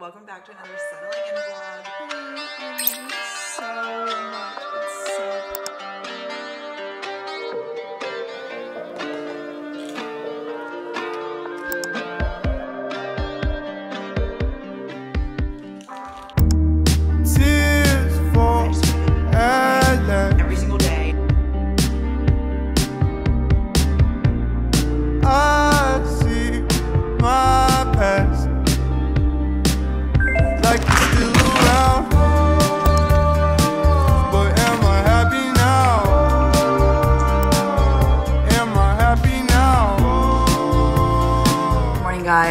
Welcome back to another settling in vlog.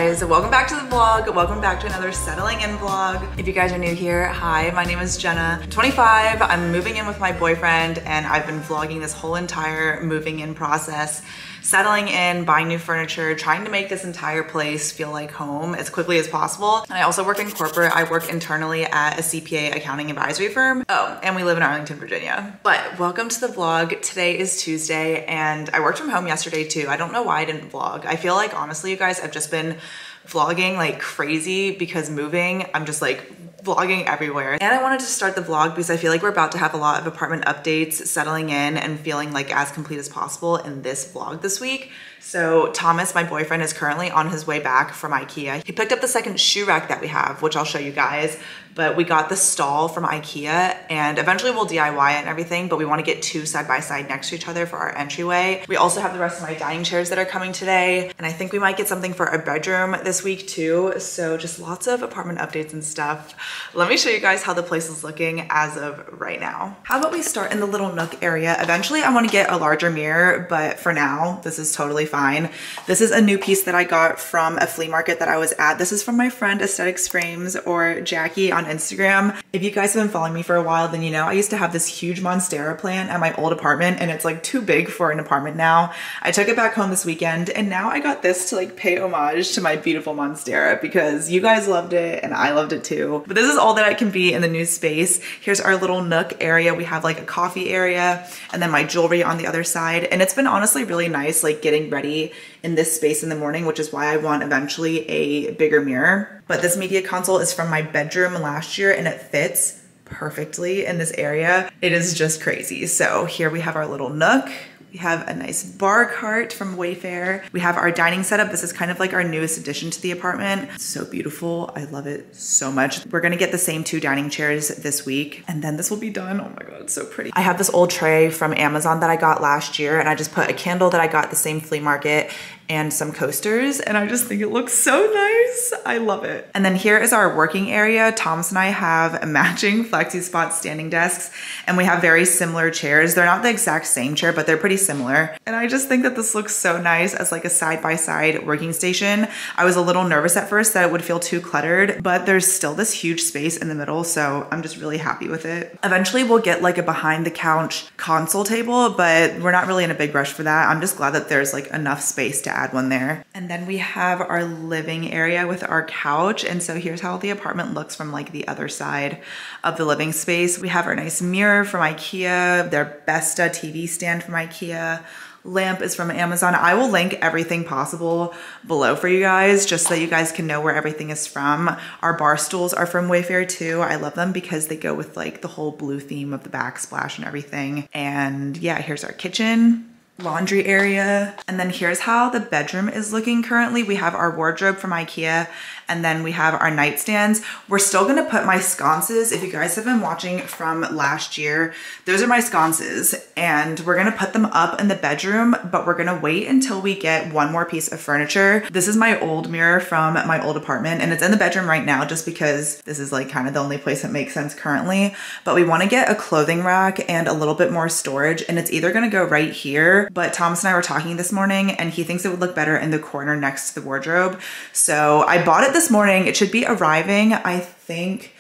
Guys, welcome back to the vlog. Welcome back to another settling in vlog. If you guys are new here, hi, my name is Jenna. I'm 25, I'm moving in with my boyfriend and I've been vlogging this whole entire moving in process. Settling in, buying new furniture, trying to make this entire place feel like home as quickly as possible. And I also work in corporate. I work internally at a CPA accounting advisory firm. Oh, and we live in Arlington, Virginia. But welcome to the vlog. Today is Tuesday and I worked from home yesterday too. I don't know why I didn't vlog. I feel like honestly, you guys, I've just been vlogging like crazy because moving, I'm just like vlogging everywhere. And I wanted to start the vlog because I feel like we're about to have a lot of apartment updates, settling in and feeling like as complete as possible in this vlog this week. So Thomas, my boyfriend, is currently on his way back from Ikea. He picked up the second shoe rack that we have, which I'll show you guys, but we got the stall from Ikea and eventually we'll DIY it and everything, but we wanna get two side by side next to each other for our entryway. We also have the rest of my dining chairs that are coming today. And I think we might get something for our bedroom this week too. So just lots of apartment updates and stuff. Let me show you guys how the place is looking as of right now. How about we start in the little nook area? Eventually I wanna get a larger mirror, but for now, this is totally fine. This is a new piece that I got from a flea market that I was at. This is from my friend Aesthetics Frames or Jackie on Instagram. If you guys have been following me for a while, then you know I used to have this huge Monstera plant at my old apartment and it's like too big for an apartment now. I took it back home this weekend and now I got this to like pay homage to my beautiful Monstera because you guys loved it and I loved it too. But this is all that I can be in the new space. Here's our little nook area. We have like a coffee area and then my jewelry on the other side. And it's been honestly really nice like getting ready in this space in the morning, which is why I want eventually a bigger mirror. But this media console is from my bedroom last year and it fits perfectly in this area. It is just crazy. So here we have our little nook. We have a nice bar cart from Wayfair. We have our dining setup. This is kind of like our newest addition to the apartment. So beautiful. I love it so much. We're gonna get the same two dining chairs this week and then this will be done. Oh my God, it's so pretty. I have this old tray from Amazon that I got last year and I just put a candle that I got the same flea market and some coasters and I just think it looks so nice. I love it. And then here is our working area. Thomas and I have matching FlexiSpot standing desks and we have very similar chairs. They're not the exact same chair, but they're pretty similar. And I just think that this looks so nice as like a side-by-side -side working station. I was a little nervous at first that it would feel too cluttered, but there's still this huge space in the middle. So I'm just really happy with it. Eventually we'll get like a behind the couch console table, but we're not really in a big rush for that. I'm just glad that there's like enough space to one there. And then we have our living area with our couch. And so here's how the apartment looks from like the other side of the living space. We have our nice mirror from Ikea, their Besta TV stand from Ikea, lamp is from Amazon. I will link everything possible below for you guys just so you guys can know where everything is from. Our bar stools are from Wayfair too. I love them because they go with like the whole blue theme of the backsplash and everything. And yeah, here's our kitchen laundry area. And then here's how the bedroom is looking currently. We have our wardrobe from Ikea and then we have our nightstands. We're still gonna put my sconces. If you guys have been watching from last year, those are my sconces and we're gonna put them up in the bedroom, but we're gonna wait until we get one more piece of furniture. This is my old mirror from my old apartment and it's in the bedroom right now just because this is like kind of the only place that makes sense currently. But we wanna get a clothing rack and a little bit more storage and it's either gonna go right here, but Thomas and I were talking this morning and he thinks it would look better in the corner next to the wardrobe. So I bought it this morning. It should be arriving, I think,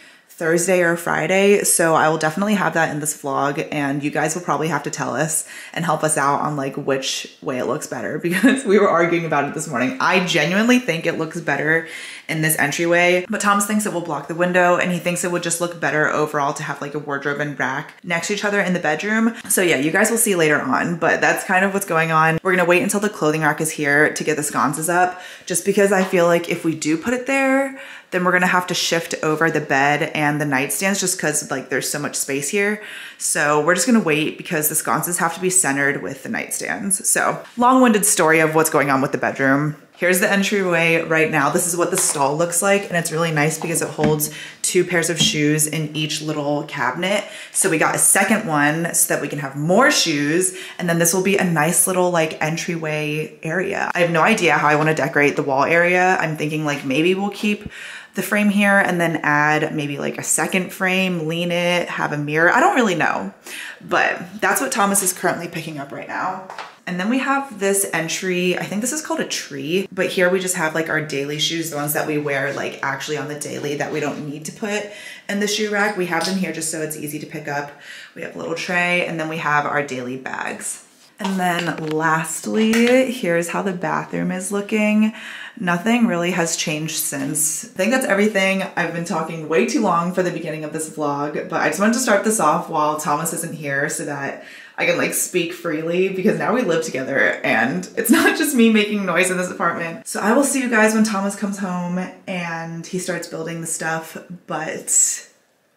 Thursday or Friday. So I will definitely have that in this vlog and you guys will probably have to tell us and help us out on like which way it looks better because we were arguing about it this morning. I genuinely think it looks better in this entryway, but Thomas thinks it will block the window and he thinks it would just look better overall to have like a wardrobe and rack next to each other in the bedroom. So yeah, you guys will see later on, but that's kind of what's going on. We're gonna wait until the clothing rack is here to get the sconces up just because I feel like if we do put it there, then we're gonna have to shift over the bed and the nightstands just because like there's so much space here. So we're just gonna wait because the sconces have to be centered with the nightstands. So long-winded story of what's going on with the bedroom. Here's the entryway right now. This is what the stall looks like and it's really nice because it holds two pairs of shoes in each little cabinet. So we got a second one so that we can have more shoes and then this will be a nice little like entryway area. I have no idea how I wanna decorate the wall area. I'm thinking like maybe we'll keep the frame here and then add maybe like a second frame, lean it, have a mirror. I don't really know, but that's what Thomas is currently picking up right now. And then we have this entry, I think this is called a tree, but here we just have like our daily shoes, the ones that we wear like actually on the daily that we don't need to put in the shoe rack. We have them here just so it's easy to pick up. We have a little tray and then we have our daily bags. And then lastly, here's how the bathroom is looking. Nothing really has changed since. I think that's everything. I've been talking way too long for the beginning of this vlog, but I just wanted to start this off while Thomas isn't here so that I can like speak freely because now we live together and it's not just me making noise in this apartment. So I will see you guys when Thomas comes home and he starts building the stuff, but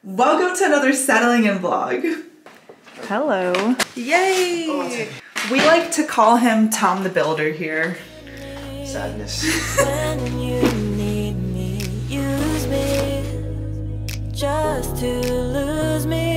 welcome to another settling in vlog. Hello. Yay! Oh, We like to call him Tom the Builder here. Sadness. When you need me, use me just to lose me,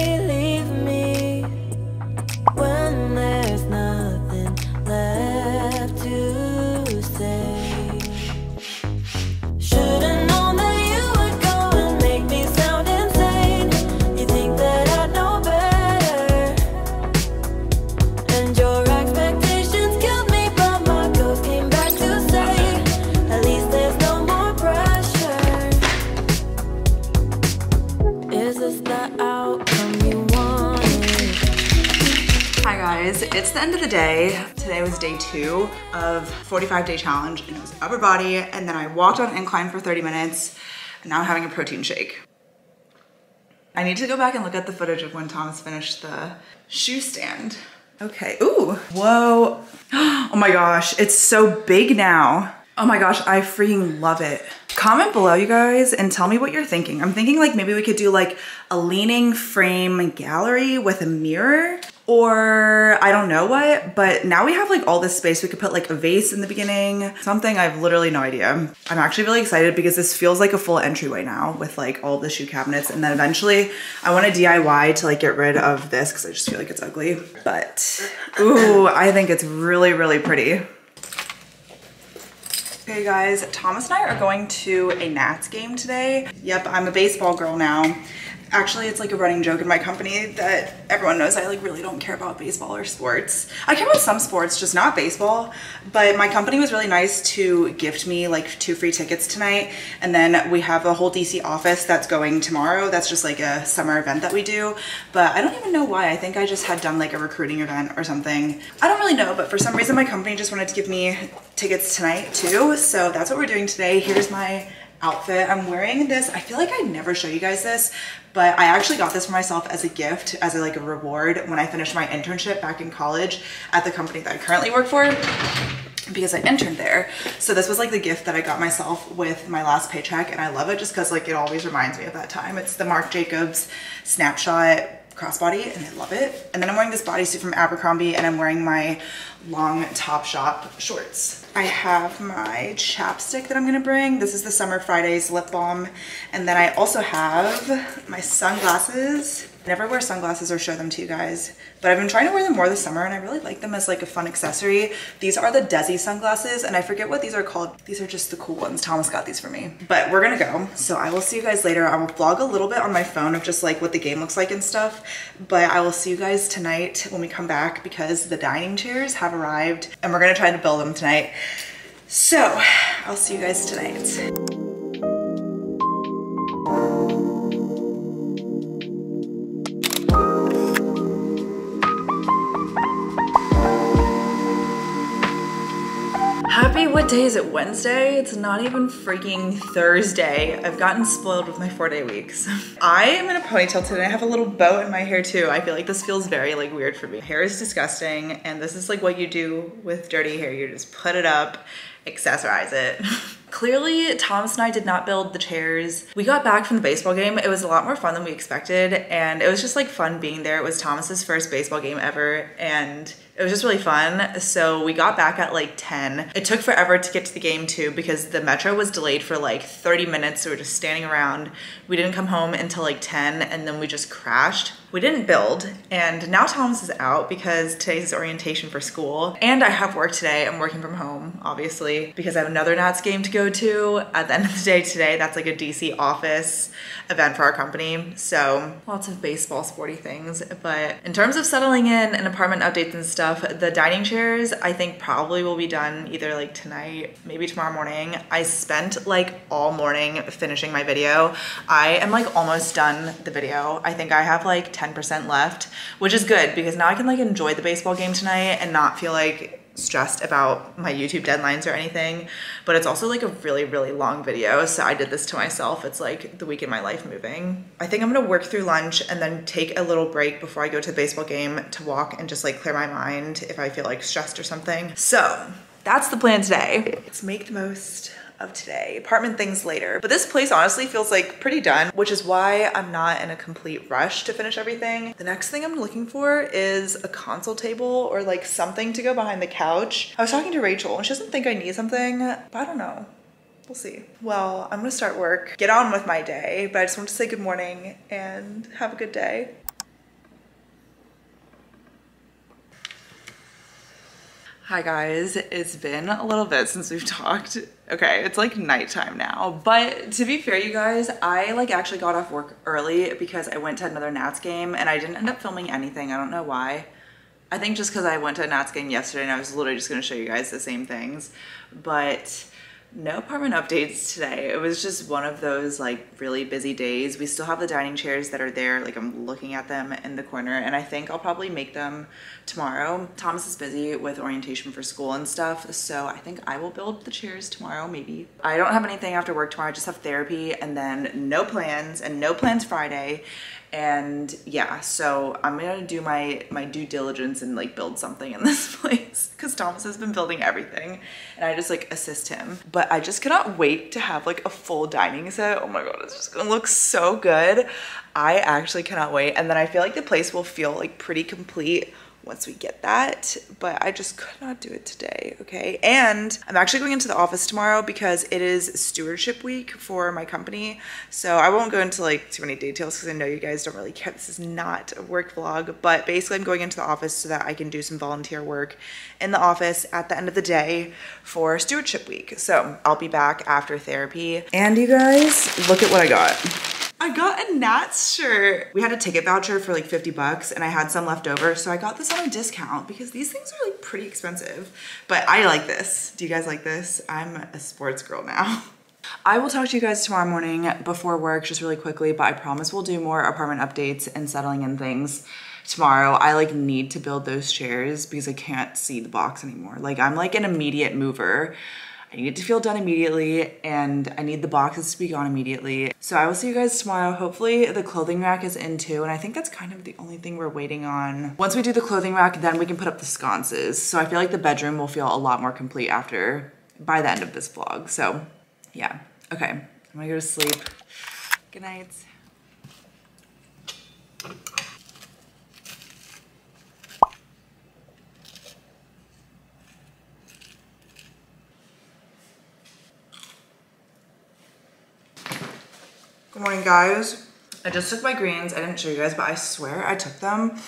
two of 45 day challenge and it was upper body and then I walked on incline for 30 minutes and now I'm having a protein shake. I need to go back and look at the footage of when Thomas finished the shoe stand. Okay, ooh, whoa. Oh my gosh, it's so big now. Oh my gosh, I freaking love it. Comment below, you guys, and tell me what you're thinking. I'm thinking like maybe we could do like a leaning frame gallery with a mirror or I don't know what, but now we have like all this space. We could put like a vase in the beginning, something I've literally no idea. I'm actually really excited because this feels like a full entryway now with like all the shoe cabinets. And then eventually I want to DIY to like get rid of this because I just feel like it's ugly. But ooh, I think it's really, really pretty. Okay guys, Thomas and I are going to a Nats game today. Yep, I'm a baseball girl now. Actually, it's like a running joke in my company that everyone knows I like really don't care about baseball or sports. I care about some sports, just not baseball. But my company was really nice to gift me like two free tickets tonight. And then we have a whole DC office that's going tomorrow. That's just like a summer event that we do. But I don't even know why. I think I just had done like a recruiting event or something. I don't really know, but for some reason my company just wanted to give me tickets tonight too. So that's what we're doing today. Here's my outfit. I'm wearing this. I feel like I never show you guys this, but I actually got this for myself as a gift, as a, like a reward when I finished my internship back in college at the company that I currently work for because I interned there. So this was like the gift that I got myself with my last paycheck and I love it just because like it always reminds me of that time. It's the Marc Jacobs snapshot crossbody and I love it. And then I'm wearing this bodysuit from Abercrombie and I'm wearing my long Topshop shorts. I have my chapstick that I'm gonna bring. This is the Summer Fridays lip balm. And then I also have my sunglasses. I never wear sunglasses or show them to you guys, but I've been trying to wear them more this summer and I really like them as like a fun accessory. These are the Desi sunglasses and I forget what these are called. These are just the cool ones. Thomas got these for me. But we're gonna go. So I will see you guys later. I will vlog a little bit on my phone of just like what the game looks like and stuff. But I will see you guys tonight when we come back because the dining chairs have arrived and we're gonna try to build them tonight. So I'll see you guys tonight. What day is it? Wednesday? It's not even freaking Thursday. I've gotten spoiled with my four day weeks. I am in a ponytail today. I have a little bow in my hair too. I feel like this feels very like weird for me. Hair is disgusting and this is like what you do with dirty hair. You just put it up, accessorize it. Clearly, Thomas and I did not build the chairs. We got back from the baseball game. It was a lot more fun than we expected, and it was just like fun being there. It was Thomas's first baseball game ever, and it was just really fun. So we got back at like 10. It took forever to get to the game too because the metro was delayed for like 30 minutes. So we were just standing around. We didn't come home until like 10 and then we just crashed. We didn't build and now Thomas is out because today's orientation for school and I have work today. I'm working from home obviously because I have another Nats game to go to at the end of the day today. That's like a DC office event for our company. So lots of baseball sporty things. But in terms of settling in and apartment updates and stuff, the dining chairs I think probably will be done either like tonight, maybe tomorrow morning. I spent like all morning finishing my video. I am like almost done the video. I think I have like 10% left, which is good because now I can like enjoy the baseball game tonight and not feel like stressed about my YouTube deadlines or anything, but it's also like a really, really long video. So I did this to myself. It's like the week in my life moving. I think I'm gonna work through lunch and then take a little break before I go to the baseball game to walk and just like clear my mind if I feel like stressed or something. So that's the plan today. Let's make the most of today. Apartment things later. But this place honestly feels like pretty done, which is why I'm not in a complete rush to finish everything. The next thing I'm looking for is a console table or like something to go behind the couch. I was talking to Rachel and she doesn't think I need something, but I don't know. We'll see. Well, I'm gonna start work, get on with my day, but I just want to say good morning and have a good day. Hi guys, it's been a little bit since we've talked. Okay, it's like nighttime now, but to be fair, you guys, I like actually got off work early because I went to another Nats game and I didn't end up filming anything. I don't know why. I think just because I went to a Nats game yesterday and I was literally just gonna show you guys the same things, but no apartment updates today. It was just one of those like really busy days. We still have the dining chairs that are there. Like I'm looking at them in the corner and I think I'll probably make them tomorrow. Thomas is busy with orientation for school and stuff. So I think I will build the chairs tomorrow, maybe. I don't have anything after work tomorrow. I just have therapy and then no plans and no plans Friday and yeah so i'm gonna do my my due diligence and like build something in this place because thomas has been building everything and i just like assist him. But i just cannot wait to have like a full dining set. Oh my god it's just gonna look so good. I actually cannot wait and then i feel like the place will feel like pretty complete once we get that, but I just could not do it today, okay? And I'm actually going into the office tomorrow because it is stewardship week for my company. So I won't go into like too many details because I know you guys don't really care. This is not a work vlog, but basically I'm going into the office so that I can do some volunteer work in the office at the end of the day for stewardship week. So I'll be back after therapy. And you guys, look at what I got. I got a Nats shirt. We had a ticket voucher for like 50 bucks and I had some left over. So I got this on a discount because these things are like pretty expensive. But I like this. Do you guys like this? I'm a sports girl now. I will talk to you guys tomorrow morning before work just really quickly, but I promise we'll do more apartment updates and settling in things tomorrow. I like need to build those chairs because I can't see the box anymore. Like I'm like an immediate mover. I need it to feel done immediately and I need the boxes to be gone immediately. So I will see you guys tomorrow. Hopefully the clothing rack is in too. And I think that's kind of the only thing we're waiting on. Once we do the clothing rack, then we can put up the sconces. So I feel like the bedroom will feel a lot more complete after, by the end of this vlog. So yeah, okay, I'm gonna go to sleep. Good night. Good morning, guys. I just took my greens. I didn't show you guys, but I swear I took them.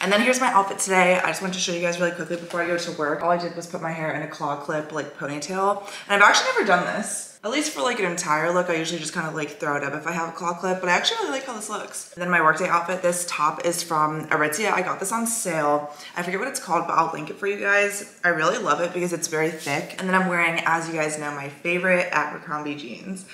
And then here's my outfit today. I just wanted to show you guys really quickly before I go to work. All I did was put my hair in a claw clip, like ponytail. And I've actually never done this. At least for like an entire look, I usually just kind of like throw it up if I have a claw clip, but I actually really like how this looks. And then my workday outfit, this top is from Aritzia. I got this on sale. I forget what it's called, but I'll link it for you guys. I really love it because it's very thick. And then I'm wearing, as you guys know, my favorite Abercrombie jeans.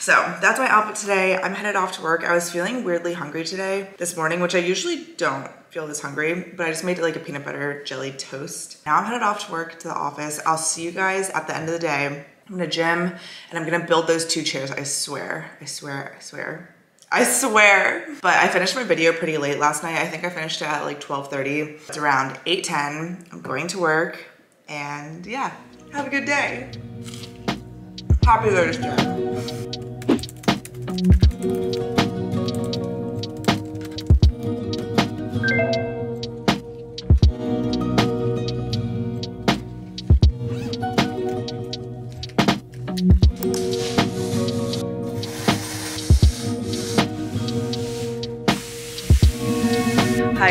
So that's my outfit today. I'm headed off to work. I was feeling weirdly hungry today, this morning, which I usually don't feel this hungry, but I just made like a peanut butter jelly toast. Now I'm headed off to work to the office. I'll see you guys at the end of the day. I'm gonna gym and I'm gonna build those two chairs. I swear, I swear, I swear. I swear. But I finished my video pretty late last night. I think I finished it at like 12.30. It's around 8.10. I'm going to work and yeah, have a good day. Happy Thursday. Hi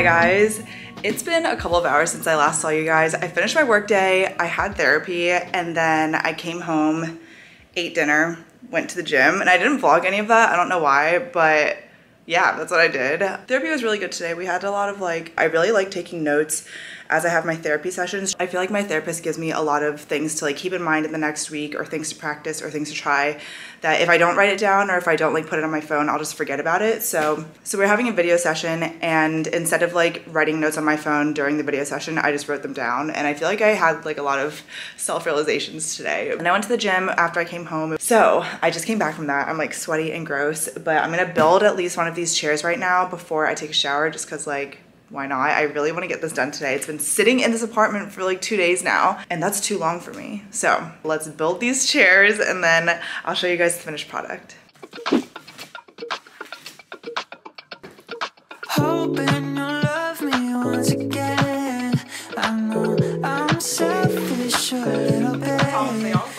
guys. It's been a couple of hours since I last saw you guys. I finished my workday, I had therapy, and then I came home, ate dinner, went to the gym, and I didn't vlog any of that. I don't know why, but yeah, that's what I did. Therapy was really good today. We had a lot of like, I really like taking notes as I have my therapy sessions. I feel like my therapist gives me a lot of things to like keep in mind in the next week or things to practice or things to try that if I don't write it down or if I don't like put it on my phone, I'll just forget about it. So, so we're having a video session and instead of like writing notes on my phone during the video session, I just wrote them down. And I feel like I had like a lot of self-realizations today. And I went to the gym after I came home. So I just came back from that. I'm like sweaty and gross, but I'm gonna build at least one of these chairs right now before I take a shower just cause like why not? I really want to get this done today. It's been sitting in this apartment for like two days now, and that's too long for me. So let's build these chairs and then I'll show you guys the finished product. Hoping you'll love me once again. I know I'm selfish a little bit. Oh,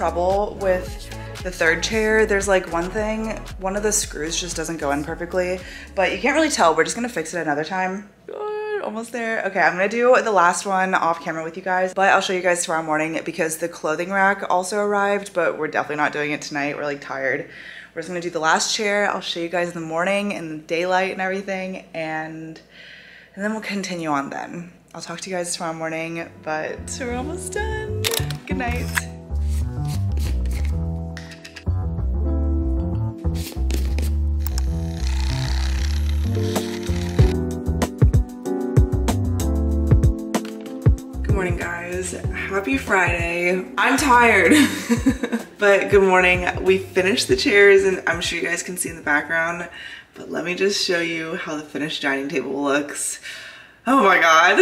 trouble with the third chair. There's like one thing, one of the screws just doesn't go in perfectly, but you can't really tell. We're just gonna fix it another time. Good, almost there. Okay, I'm gonna do the last one off camera with you guys, but I'll show you guys tomorrow morning because the clothing rack also arrived, but we're definitely not doing it tonight. We're like tired. We're just gonna do the last chair. I'll show you guys in the morning and the daylight and everything, and and then we'll continue on then. I'll talk to you guys tomorrow morning, but we're almost done. Good night. Good morning, guys. Happy Friday. I'm tired, but good morning. We finished the chairs, and I'm sure you guys can see in the background, but let me just show you how the finished dining table looks. Oh my god.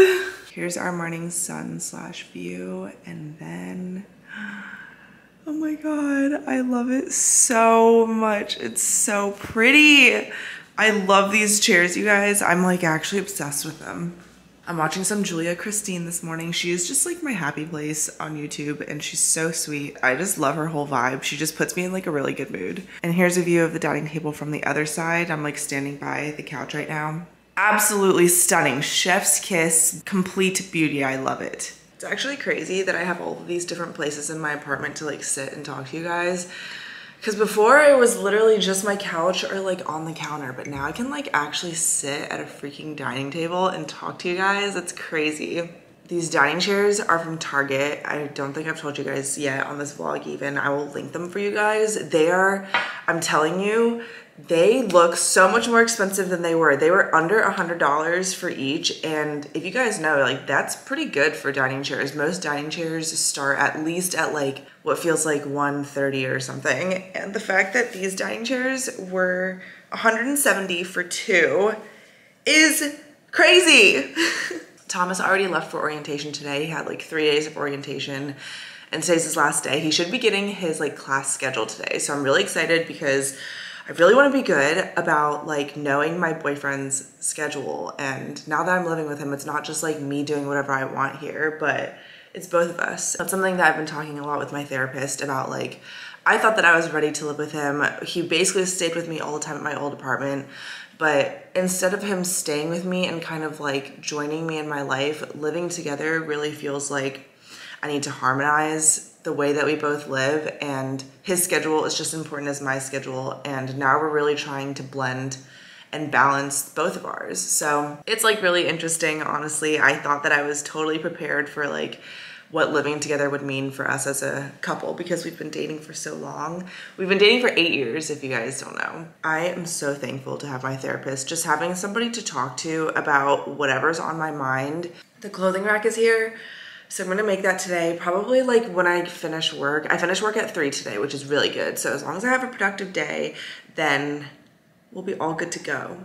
Here's our morning sun slash view, and then Oh my god, I love it so much. It's so pretty. I love these chairs, you guys. I'm like actually obsessed with them. I'm watching some Julia Kristine this morning. She is just like my happy place on YouTube and she's so sweet. I just love her whole vibe. She just puts me in like a really good mood. And here's a view of the dining table from the other side. I'm like standing by the couch right now. Absolutely stunning. Chef's kiss, complete beauty. I love it. It's actually crazy that I have all of these different places in my apartment to like sit and talk to you guys. Cause before it was literally just my couch or like on the counter, but now I can like actually sit at a freaking dining table and talk to you guys. It's crazy. These dining chairs are from Target. I don't think I've told you guys yet on this vlog even. I will link them for you guys. They are, I'm telling you, they look so much more expensive than they were. They were under a hundred dollars for each. And if you guys know, like that's pretty good for dining chairs. Most dining chairs start at least at like what feels like 130 or something. And the fact that these dining chairs were 170 for two is crazy. Thomas already left for orientation today. He had like three days of orientation and today's his last day. He should be getting his like class schedule today. So I'm really excited because I really want to be good about like knowing my boyfriend's schedule. And now that I'm living with him, it's not just like me doing whatever I want here, but it's both of us. That's something that I've been talking a lot with my therapist about like I thought that I was ready to live with him. He basically stayed with me all the time at my old apartment. But instead of him staying with me and kind of like joining me in my life, living together really feels like I need to harmonize the way that we both live. And his schedule is just important as my schedule. And now we're really trying to blend and balance both of ours. So it's like really interesting, honestly. I thought that I was totally prepared for like what living together would mean for us as a couple because we've been dating for so long. We've been dating for eight years, if you guys don't know. I am so thankful to have my therapist, just having somebody to talk to about whatever's on my mind. The clothing rack is here. So I'm gonna make that today, probably like when I finish work. I finish work at three today, which is really good. So as long as I have a productive day, then we'll be all good to go.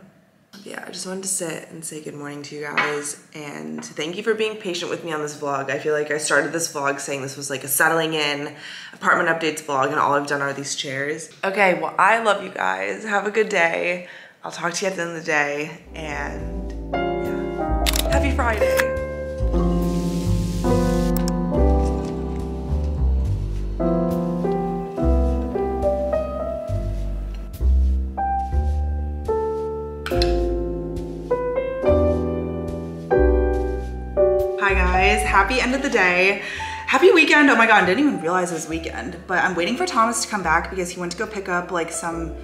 Yeah, I just wanted to sit and say good morning to you guys and thank you for being patient with me on this vlog. I feel like I started this vlog saying this was like a settling in apartment updates vlog and all I've done are these chairs. Okay, well I love you guys. Have a good day. I'll talk to you at the end of the day and yeah, happy Friday. End of the day. Happy weekend. Oh my God, I didn't even realize it was weekend, but I'm waiting for Thomas to come back because he went to go pick up like some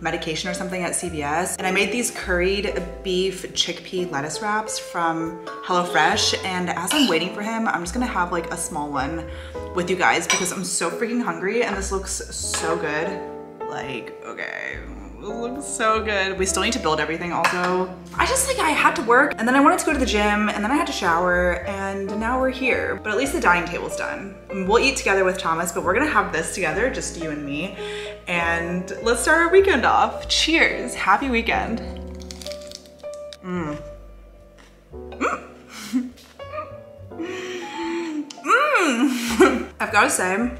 medication or something at CVS. And I made these curried beef chickpea lettuce wraps from HelloFresh. And as I'm waiting for him, I'm just gonna have like a small one with you guys because I'm so freaking hungry and this looks so good. Like, okay, looks so good. We still need to build everything also. I just like, I had to work and then I wanted to go to the gym and then I had to shower and now we're here. But at least the dining table's done. We'll eat together with Thomas, but we're gonna have this together, just you and me. And let's start our weekend off. Cheers, happy weekend. Mmm. Mmm. I've gotta say,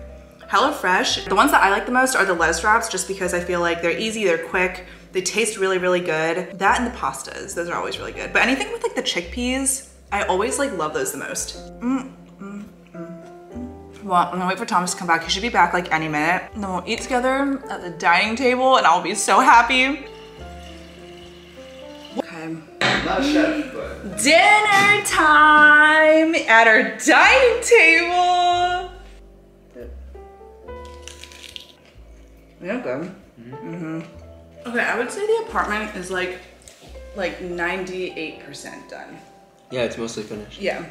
HelloFresh, the ones that I like the most are the lettuce wraps just because I feel like they're easy, they're quick, they taste really, really good. That and the pastas, those are always really good. But anything with like the chickpeas, I always like love those the most. Mm, mm, mm. Well, I'm gonna wait for Thomas to come back. He should be back like any minute. And then we'll eat together at the dining table and I'll be so happy. Okay. Not a chef, but Dinner time at our dining table. Yeah, good. Mm-hmm. Okay, I would say the apartment is like like 98% done. Yeah, it's mostly finished. Yeah.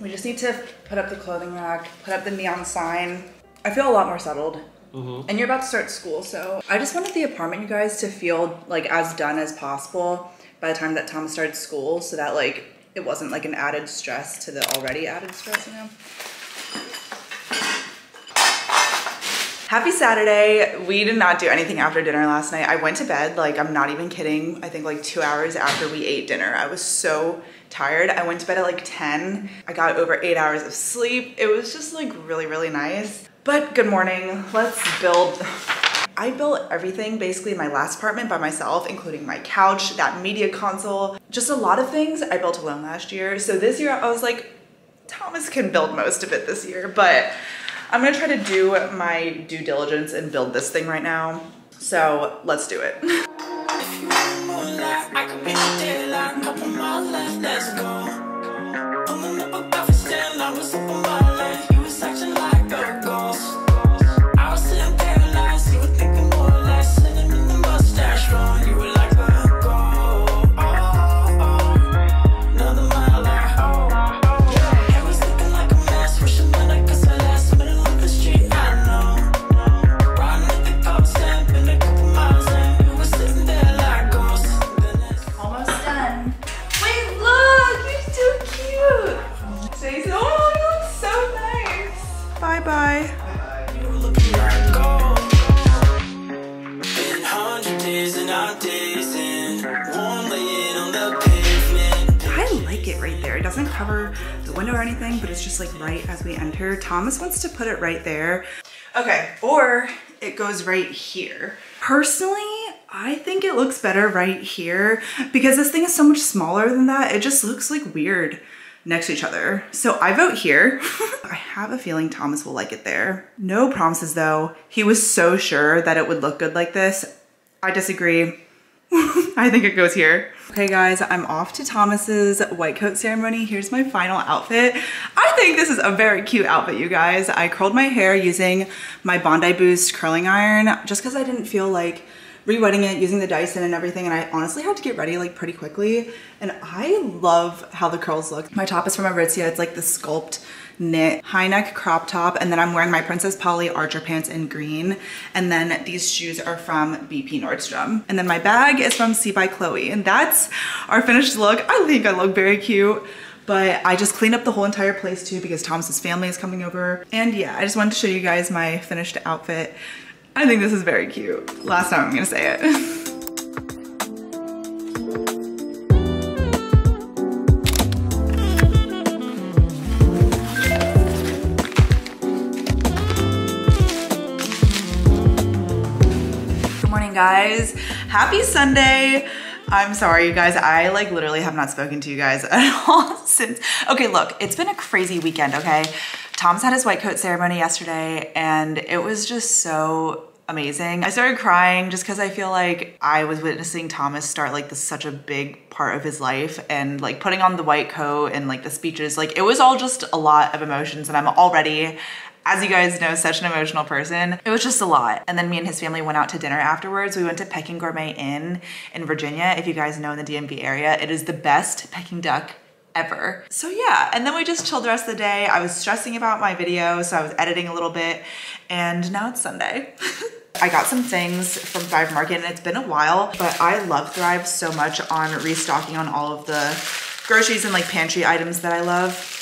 We just need to put up the clothing rack, put up the neon sign. I feel a lot more settled. And you're about to start school, so I just wanted the apartment, you guys, to feel like as done as possible by the time that Thomas started school, so that like it wasn't like an added stress to the already added stress, you know. Happy Saturday. We did not do anything after dinner last night. I went to bed, like, I'm not even kidding. I think like two hours after we ate dinner. I was so tired. I went to bed at like 10. I got over eight hours of sleep. It was just like really, really nice. But good morning. Let's build. I built everything basically in my last apartment by myself, including my couch, that media console, just a lot of things I built alone last year. So this year I was like, Thomas can build most of it this year, but I'm gonna try to do my due diligence and build this thing right now. So let's do it. Cover the window or anything, but it's just like right as we enter. Thomas wants to put it right there. Okay, or it goes right here. Personally, I think it looks better right here because this thing is so much smaller than that. It just looks like weird next to each other. So I vote here. I have a feeling Thomas will like it there. No promises though. He was so sure that it would look good like this. I disagree. I think it goes here. Okay guys, I'm off to Thomas's white coat ceremony. Here's my final outfit. I think this is a very cute outfit, you guys. I curled my hair using my Bondi Boost curling iron just because I didn't feel like re-wetting it using the Dyson and everything and I honestly had to get ready like pretty quickly and I love how the curls look. My top is from Aritzia. It's like the sculpt knit high neck crop top and then I'm wearing my Princess Polly Archer pants in green and then these shoes are from BP Nordstrom and then my bag is from See by Chloe and that's our finished look. I think I look very cute but I just cleaned up the whole entire place too because Thomas's family is coming over and yeah I just wanted to show you guys my finished outfit. I think this is very cute. Last time I'm gonna say it. guys. Happy Sunday. I'm sorry, you guys. I like literally have not spoken to you guys at all since. Okay, look, it's been a crazy weekend, okay? Tom's had his white coat ceremony yesterday and it was just so amazing. I started crying just because I feel like I was witnessing Thomas start like this such a big part of his life and like putting on the white coat and like the speeches, like it was all just a lot of emotions and I'm already as you guys know, such an emotional person. It was just a lot. And then me and his family went out to dinner afterwards. We went to Peking Gourmet Inn in Virginia. If you guys know in the DMV area, it is the best Peking duck ever. So yeah, and then we just chilled the rest of the day. I was stressing about my video, so I was editing a little bit, and now it's Sunday. I got some things from Thrive Market and it's been a while, but I love Thrive so much on restocking on all of the groceries and like pantry items that I love.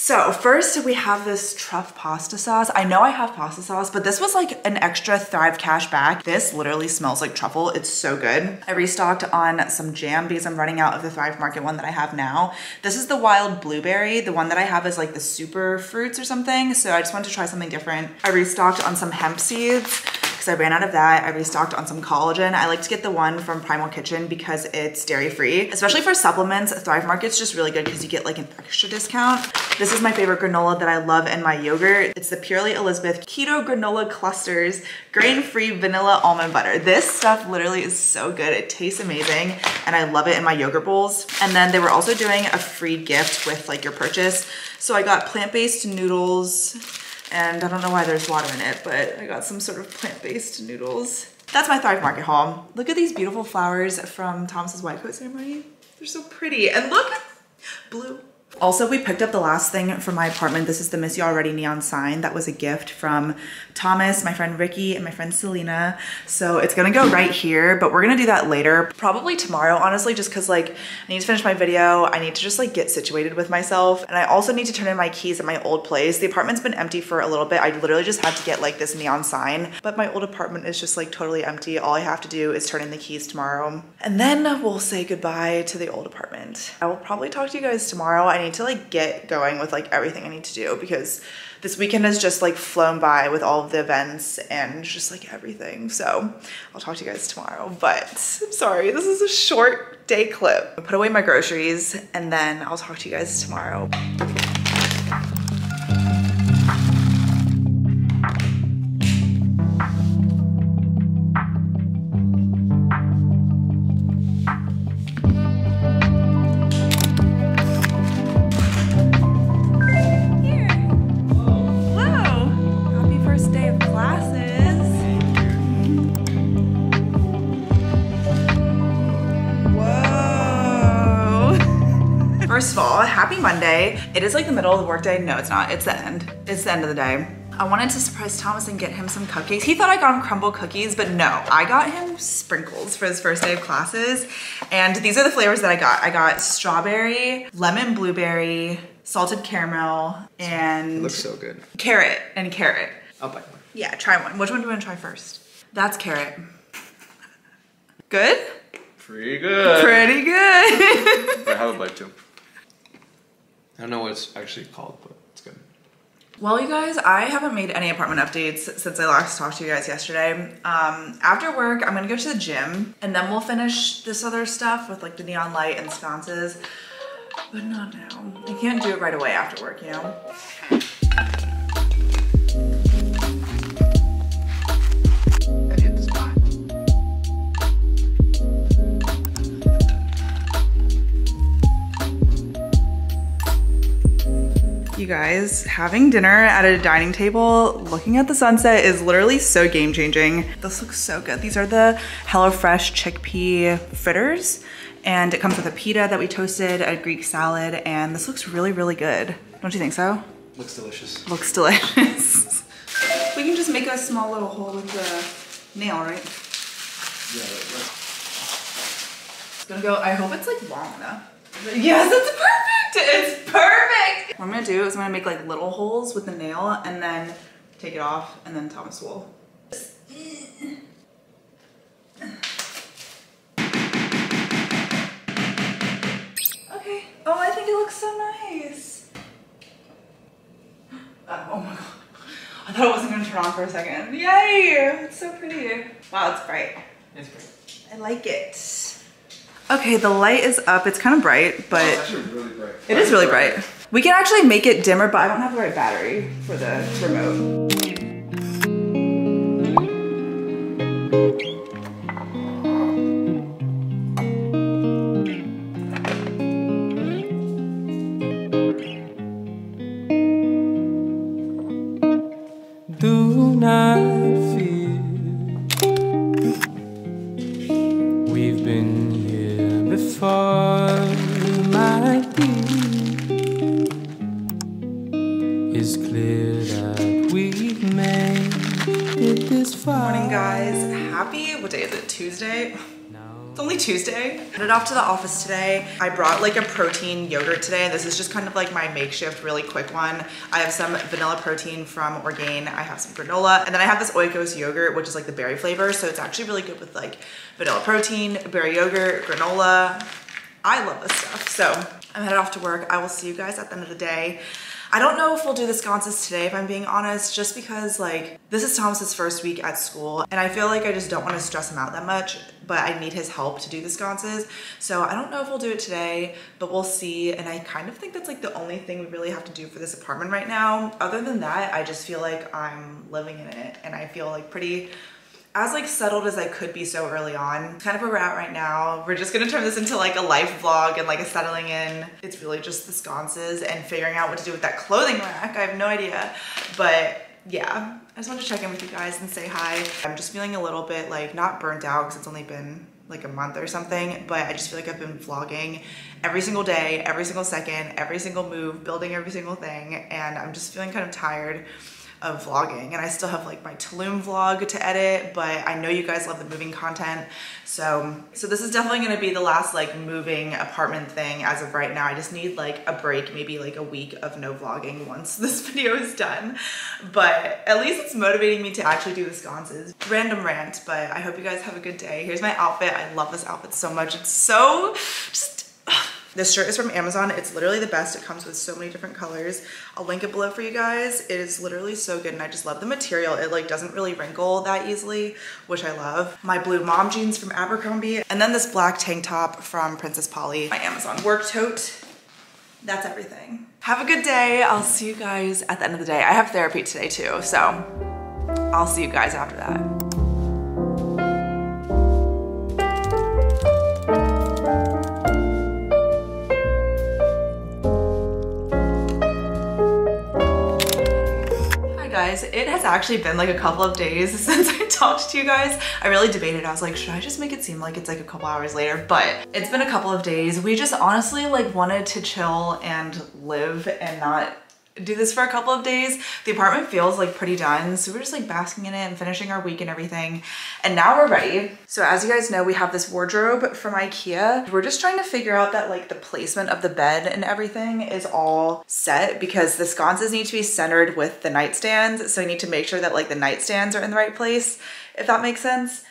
So first we have this truff pasta sauce. I know I have pasta sauce, but this was like an extra Thrive cash back. This literally smells like truffle. It's so good. I restocked on some jam because I'm running out of the Thrive Market one that I have now. This is the wild blueberry. The one that I have is like the super fruits or something. So I just wanted to try something different. I restocked on some hemp seeds because I ran out of that. I restocked on some collagen. I like to get the one from Primal Kitchen because it's dairy free. Especially for supplements, Thrive Market's just really good because you get like an extra discount. This is my favorite granola that I love in my yogurt. It's the Purely Elizabeth Keto Granola Clusters Grain-Free Vanilla Almond Butter. This stuff literally is so good. It tastes amazing and I love it in my yogurt bowls. And then they were also doing a free gift with like your purchase. So I got plant-based noodles and I don't know why there's water in it, but I got some sort of plant-based noodles. That's my Thrive Market haul. Look at these beautiful flowers from Thomas's white coat ceremony. They're so pretty. And look, blue. Also, we picked up the last thing from my apartment. This is the Miss You Already neon sign. That was a gift from Thomas, my friend Ricky, and my friend Selena. So it's gonna go right here, but we're gonna do that later. Probably tomorrow, honestly, just cause like I need to finish my video. I need to just like get situated with myself. And I also need to turn in my keys at my old place. The apartment's been empty for a little bit. I literally just had to get like this neon sign, but my old apartment is just like totally empty. All I have to do is turn in the keys tomorrow. And then we'll say goodbye to the old apartment. I will probably talk to you guys tomorrow. I need to like get going with like everything I need to do because this weekend has just like flown by with all the events and just like everything. So I'll talk to you guys tomorrow, but I'm sorry, this is a short day clip. I'll put away my groceries and then I'll talk to you guys tomorrow. Happy Monday. It is like the middle of the workday. No, it's not. It's the end. It's the end of the day. I wanted to surprise Thomas and get him some cupcakes. He thought I got him Crumbl cookies, but no, I got him sprinkles for his first day of classes. And these are the flavors that I got. I got strawberry, lemon blueberry, salted caramel, and it Looks so good. carrot and carrot. I'll buy one. Yeah, try one. Which one do you want to try first? That's carrot. Good? Pretty good. Pretty good. I have a bite too. I don't know what it's actually called, but it's good. Well, you guys, I haven't made any apartment updates since I last talked to you guys yesterday. Um, after work, I'm gonna go to the gym and then we'll finish this other stuff with like the neon light and sconces, but not now. I can't do it right away after work, you know? Guys, having dinner at a dining table, looking at the sunset is literally so game changing. This looks so good. These are the HelloFresh chickpea fritters and it comes with a pita that we toasted, a Greek salad, and this looks really, really good. Don't you think so? Looks delicious. Looks delicious. we can just make a small little hole with the nail, right? Yeah, that- It's gonna go, I hope it's like long enough. Yes, it's perfect! It's perfect! What I'm gonna do is I'm gonna make like little holes with the nail and then take it off and then Thomas will. Okay. Oh, I think it looks so nice. Uh, oh my god. I thought it wasn't gonna turn on for a second. Yay! It's so pretty. Wow, it's bright. It's great. I like it. Okay, the light is up. It's kind of bright, but oh, It's actually really bright. it is really bright. We can actually make it dimmer, but I don't have the right battery for the remote. Headed off to the office today. I brought like a protein yogurt today. This is just kind of like my makeshift, really quick one. I have some vanilla protein from Orgain. I have some granola, and then I have this Oikos yogurt, which is like the berry flavor. So it's actually really good with like vanilla protein, berry yogurt, granola. I love this stuff. So I'm headed off to work. I will see you guys at the end of the day. I don't know if we'll do the sconces today, if I'm being honest, just because like this is Thomas's first week at school and I feel like I just don't want to stress him out that much, but I need his help to do the sconces. So I don't know if we'll do it today, but we'll see. And I kind of think that's like the only thing we really have to do for this apartment right now. Other than that, I just feel like I'm living in it and I feel like pretty as like settled as I could be so early on. Kind of where we're at right now. We're just gonna turn this into like a life vlog and like a settling in. It's really just the sconces and figuring out what to do with that clothing rack. I have no idea, but yeah. I just wanted to check in with you guys and say hi. I'm just feeling a little bit like not burnt out because it's only been like a month or something, but I just feel like I've been vlogging every single day, every single second, every single move, building every single thing, and I'm just feeling kind of tired of vlogging and I still have like my Tulum vlog to edit but I know you guys love the moving content so so this is definitely going to be the last like moving apartment thing as of right now. I just need like a break maybe like a week of no vlogging once this video is done but at least it's motivating me to actually do the sconces random rant but I hope you guys have a good day. Here's my outfit. I love this outfit so much. It's so just this shirt is from Amazon. It's literally the best. It comes with so many different colors. I'll link it below for you guys. It is literally so good and I just love the material. It like doesn't really wrinkle that easily, which I love. My blue mom jeans from Abercrombie and then this black tank top from Princess Polly. My Amazon work tote. That's everything. Have a good day. I'll see you guys at the end of the day. I have therapy today too, so I'll see you guys after that. Guys, it has actually been like a couple of days since I talked to you guys. I really debated. I was like, should I just make it seem like it's like a couple hours later? But it's been a couple of days. We just honestly like wanted to chill and live and not do this for a couple of days. The apartment feels like pretty done. So we're just like basking in it and finishing our week and everything. And now we're ready. So as you guys know, we have this wardrobe from Ikea. We're just trying to figure out that like the placement of the bed and everything is all set because the sconces need to be centered with the nightstands. So I need to make sure that like the nightstands are in the right place, if that makes sense.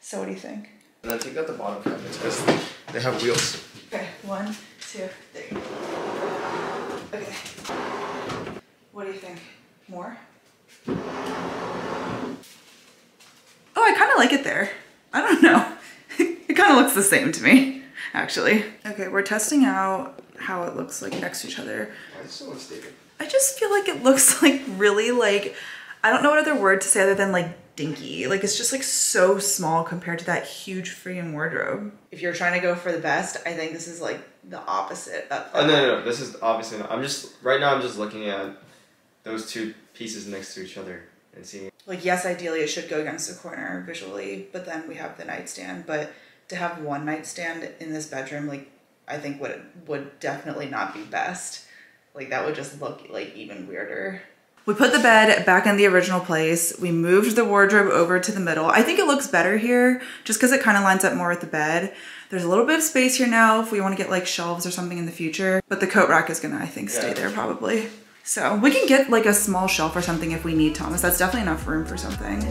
So what do you think? And then take out the bottom cabinets because they have wheels. Okay, one, two, three. Okay. What do you think? More? Oh, I kind of like it there. I don't know. it kind of looks the same to me, actually. Okay, we're testing out how it looks like next to each other. Why is it so unstable? I just feel like it looks like really like, I don't know what other word to say other than like dinky. Like it's just like so small compared to that huge freaking wardrobe. If you're trying to go for the best, I think this is like the opposite of that. Oh no, no, no. This is obviously not. I'm just right now. I'm just looking at those two pieces next to each other and seeing. Like, yes, ideally it should go against the corner visually, but then we have the nightstand. But to have one nightstand in this bedroom, like, I think would would definitely not be best. Like, that would just look like even weirder. We put the bed back in the original place. We moved the wardrobe over to the middle. I think it looks better here just because it kind of lines up more with the bed. There's a little bit of space here now if we want to get like shelves or something in the future, but the coat rack is gonna, I think, stay Yeah. there probably. So we can get like a small shelf or something if we need, Thomas. That's definitely enough room for something.